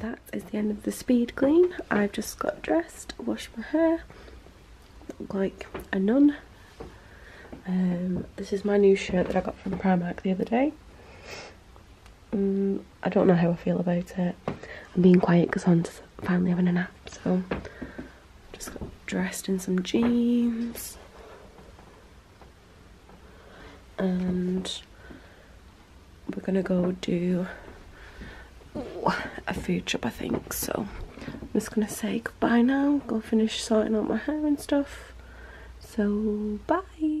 that is the end of the speed clean. I've just got dressed, washed my hair, look like a nun. Um, this is my new shirt that I got from Primark the other day. Um, I don't know how I feel about it. I'm being quiet because I'm finally having a nap, so just got dressed in some jeans and we're gonna go do food shop I think so I'm just gonna say goodbye now go finish sorting out my hair and stuff. So bye